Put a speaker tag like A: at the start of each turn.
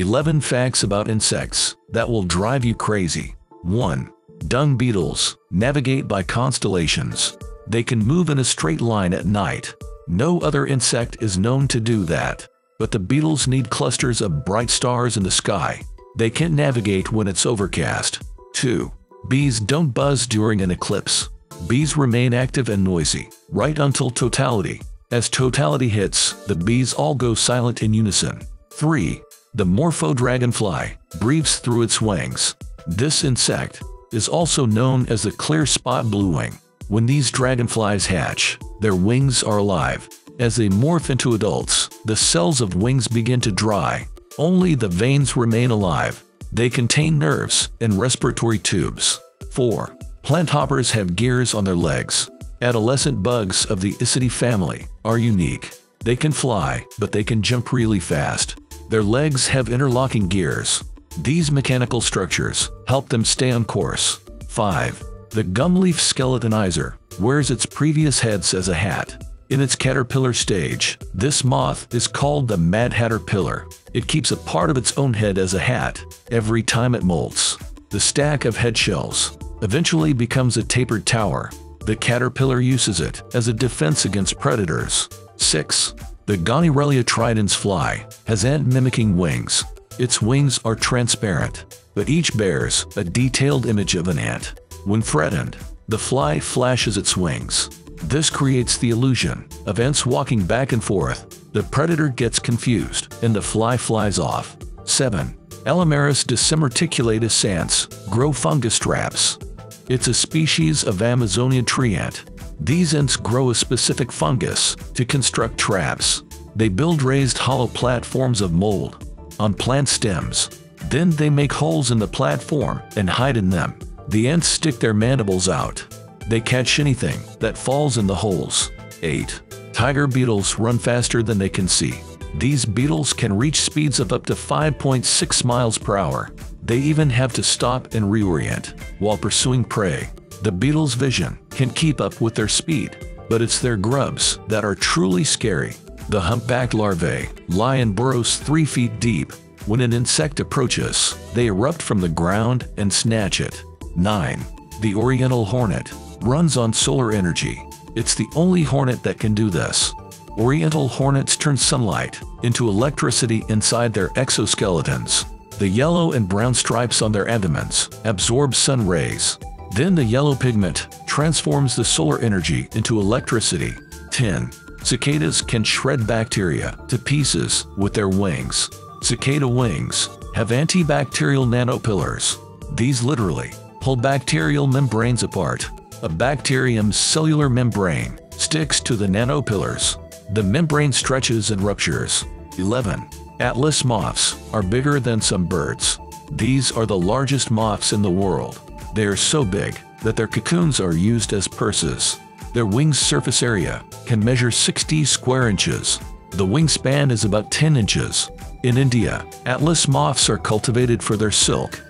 A: 11 facts about insects that will drive you crazy. 1. Dung beetles navigate by constellations. They can move in a straight line at night. No other insect is known to do that. But the beetles need clusters of bright stars in the sky. They can't navigate when it's overcast. 2. Bees don't buzz during an eclipse. Bees remain active and noisy, right until totality. As totality hits, the bees all go silent in unison. 3. The morpho dragonfly breathes through its wings. This insect is also known as the clear spot bluewing. When these dragonflies hatch, their wings are alive. As they morph into adults, the cells of wings begin to dry. Only the veins remain alive. They contain nerves and respiratory tubes. 4. Plant hoppers have gears on their legs. Adolescent bugs of the Issidae family are unique. They can fly, but they can jump really fast. Their legs have interlocking gears. These mechanical structures help them stay on course. 5. The gumleaf skeletonizer wears its previous heads as a hat. In its caterpillar stage, this moth is called the Mad Hatter pillar. It keeps a part of its own head as a hat every time it molts. The stack of head shells eventually becomes a tapered tower. The caterpillar uses it as a defense against predators. 6. The Goniurellia tridens fly has ant-mimicking wings. Its wings are transparent, but each bears a detailed image of an ant. When threatened, the fly flashes its wings. This creates the illusion of ants walking back and forth. The predator gets confused and the fly flies off. 7. Allomerus decemarticulatus ants grow fungus traps. It's a species of Amazonian tree ant. These ants grow a specific fungus to construct traps. They build raised hollow platforms of mold on plant stems. Then they make holes in the platform and hide in them. The ants stick their mandibles out. They catch anything that falls in the holes. 8. Tiger beetles run faster than they can see. These beetles can reach speeds of up to 5.6 miles per hour. They even have to stop and reorient while pursuing prey. The beetle's vision can keep up with their speed, but it's their grubs that are truly scary. The humpback larvae lie in burrows 3 feet deep. When an insect approaches, they erupt from the ground and snatch it. 9. The oriental hornet runs on solar energy. It's the only hornet that can do this. Oriental hornets turn sunlight into electricity inside their exoskeletons. The yellow and brown stripes on their abdomens absorb sun rays. Then the yellow pigment transforms the solar energy into electricity. 10. Cicadas can shred bacteria to pieces with their wings. Cicada wings have antibacterial nanopillars. These literally pull bacterial membranes apart. A bacterium's cellular membrane sticks to the nanopillars. The membrane stretches and ruptures. 11. Atlas moths are bigger than some birds. These are the largest moths in the world. They are so big that their cocoons are used as purses. Their wing's surface area can measure 60 square inches. The wingspan is about 10 inches. In India, atlas moths are cultivated for their silk